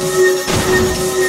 Música